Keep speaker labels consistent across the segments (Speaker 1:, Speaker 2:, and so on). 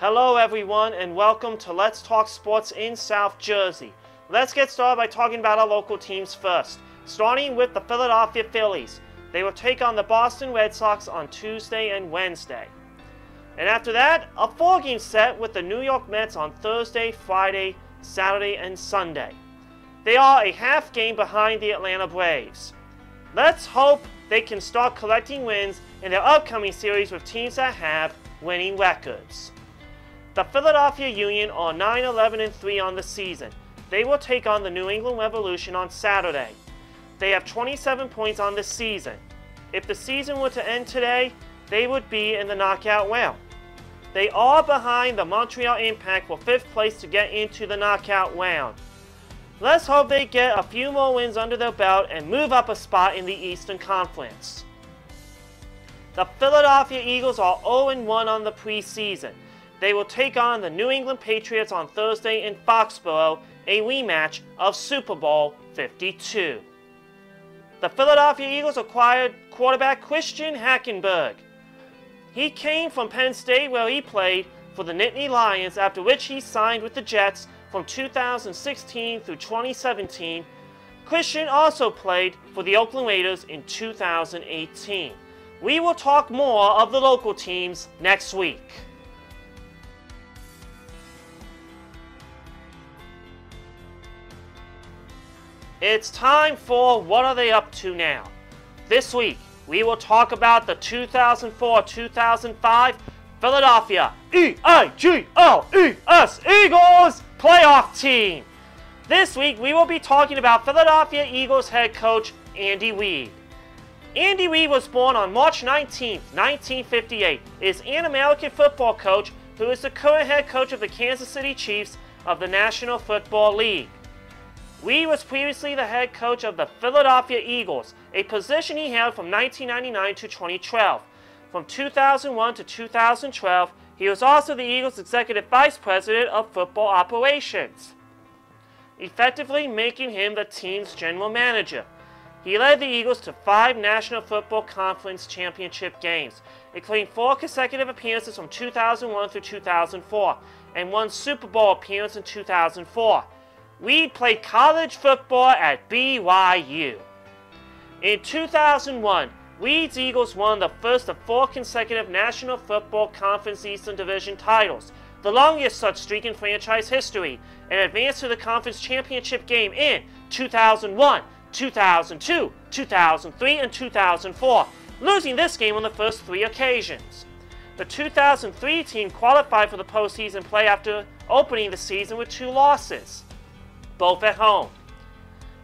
Speaker 1: Hello, everyone, and welcome to Let's Talk Sports in South Jersey. Let's get started by talking about our local teams first, starting with the Philadelphia Phillies. They will take on the Boston Red Sox on Tuesday and Wednesday. And after that, a four game set with the New York Mets on Thursday, Friday, Saturday, and Sunday. They are a half game behind the Atlanta Braves. Let's hope they can start collecting wins in their upcoming series with teams that have winning records. The Philadelphia Union are 9 11 and 3 on the season. They will take on the New England Revolution on Saturday. They have 27 points on the season. If the season were to end today, they would be in the knockout round. They are behind the Montreal Impact for fifth place to get into the knockout round. Let's hope they get a few more wins under their belt and move up a spot in the Eastern Conference. The Philadelphia Eagles are 0-1 on the preseason. They will take on the New England Patriots on Thursday in Foxborough, a rematch of Super Bowl 52. The Philadelphia Eagles acquired quarterback Christian Hackenberg. He came from Penn State where he played for the Nittany Lions after which he signed with the Jets from 2016 through 2017. Christian also played for the Oakland Raiders in 2018. We will talk more of the local teams next week. It's time for What Are They Up To Now? This week, we will talk about the 2004-2005 Philadelphia E-I-G-L-E-S Eagles playoff team. This week, we will be talking about Philadelphia Eagles head coach Andy Reid. Andy Reid was born on March 19, 1958, is an American football coach who is the current head coach of the Kansas City Chiefs of the National Football League. Reid was previously the head coach of the Philadelphia Eagles, a position he held from 1999 to 2012. From 2001 to 2012, he was also the Eagles' executive vice president of football operations, effectively making him the team's general manager. He led the Eagles to five National Football Conference championship games, including four consecutive appearances from 2001 through 2004, and one Super Bowl appearance in 2004. Reid played college football at BYU. In 2001, Reid's Eagles won the first of four consecutive National Football Conference Eastern Division titles, the longest such streak in franchise history, and advanced to the conference championship game in 2001, 2002, 2003, and 2004, losing this game on the first three occasions. The 2003 team qualified for the postseason play after opening the season with two losses both at home,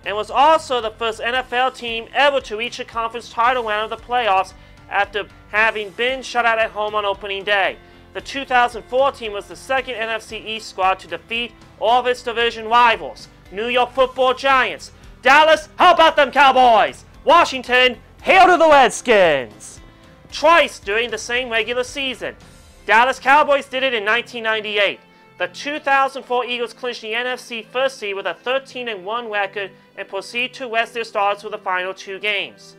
Speaker 1: and was also the first NFL team ever to reach a conference title round of the playoffs after having been shut out at home on opening day. The 2004 team was the second NFC East squad to defeat all of its division rivals New York football giants, Dallas, how about them Cowboys? Washington, hail to the Redskins! Twice during the same regular season. Dallas Cowboys did it in 1998. The 2004 Eagles clinched the NFC first seed with a 13 1 record and proceed to rest their stars for the final two games.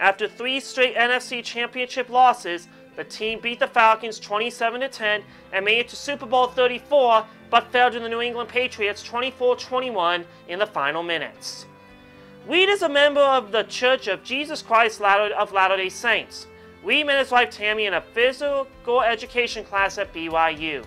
Speaker 1: After three straight NFC championship losses, the team beat the Falcons 27 10 and made it to Super Bowl 34, but fell to the New England Patriots 24 21 in the final minutes. Reid is a member of the Church of Jesus Christ of Latter day Saints. Reid met his wife Tammy in a physical education class at BYU.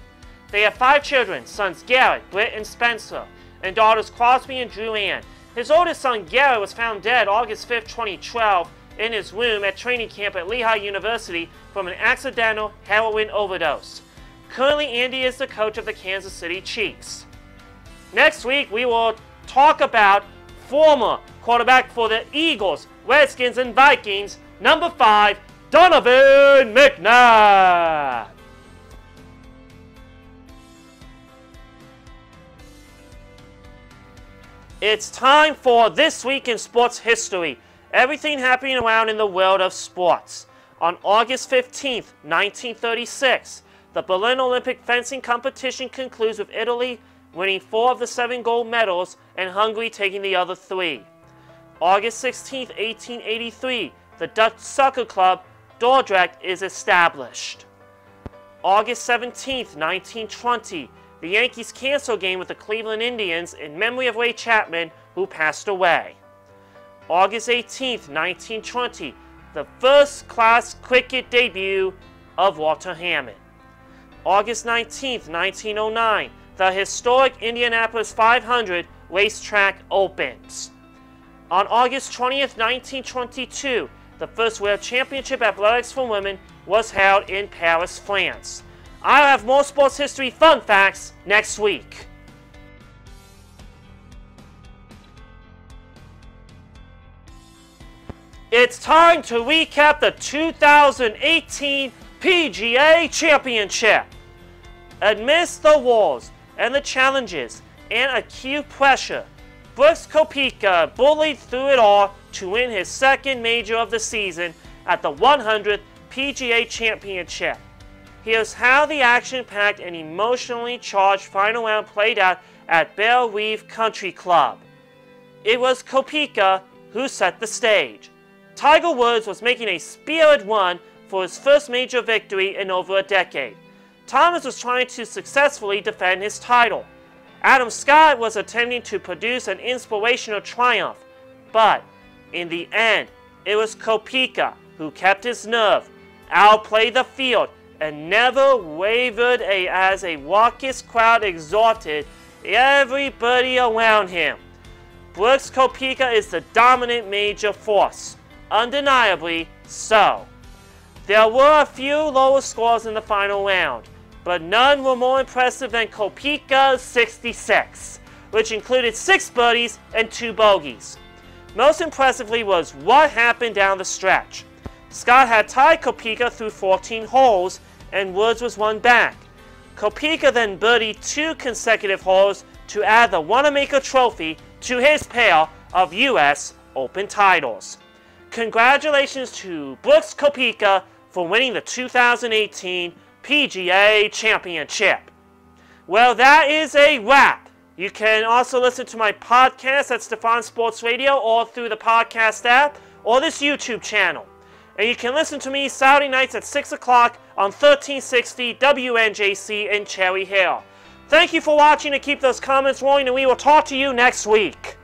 Speaker 1: They have five children, sons Garrett, Britt, and Spencer, and daughters Crosby and Drew Ann. His oldest son Garrett was found dead August 5, 2012, in his room at training camp at Lehigh University from an accidental heroin overdose. Currently, Andy is the coach of the Kansas City Chiefs. Next week, we will talk about former quarterback for the Eagles, Redskins, and Vikings, number five, Donovan McNabb. It's time for This Week in Sports History. Everything happening around in the world of sports. On August 15, 1936, the Berlin Olympic fencing competition concludes with Italy winning four of the seven gold medals and Hungary taking the other three. August 16, 1883, the Dutch soccer club Dordrecht is established. August 17, 1920, the Yankees canceled game with the Cleveland Indians in memory of Ray Chapman, who passed away. August 18, 1920, the first class cricket debut of Walter Hammond. August 19, 1909, the historic Indianapolis 500 racetrack opens. On August 20, 1922, the first World Championship Athletics for Women was held in Paris, France. I'll have more sports history fun facts next week. It's time to recap the 2018 PGA Championship. Amidst the wars and the challenges and acute pressure, Brooks Koepka bullied through it all to win his second major of the season at the 100th PGA Championship. Here's how the action-packed and emotionally charged final round played out at Reve Country Club. It was Koepka who set the stage. Tiger Woods was making a spirited run for his first major victory in over a decade. Thomas was trying to successfully defend his title. Adam Scott was attempting to produce an inspirational triumph, but in the end, it was Koepka who kept his nerve, outplayed the field, and never wavered a, as a raucous crowd exalted everybody around him. Brooks Koepka is the dominant major force undeniably so. There were a few lower scores in the final round, but none were more impressive than Koepka's 66, which included 6 birdies and 2 bogeys. Most impressively was what happened down the stretch. Scott had tied Koepka through 14 holes, and Woods was one back. Koepka then birdied two consecutive holes to add the Wanamaker Trophy to his pair of U.S. Open titles. Congratulations to Brooks Koepka for winning the 2018 PGA Championship. Well, that is a wrap. You can also listen to my podcast at Stefan Sports Radio or through the podcast app or this YouTube channel. And you can listen to me Saturday nights at 6 o'clock on 1360 WNJC in Cherry Hill. Thank you for watching and keep those comments rolling and we will talk to you next week.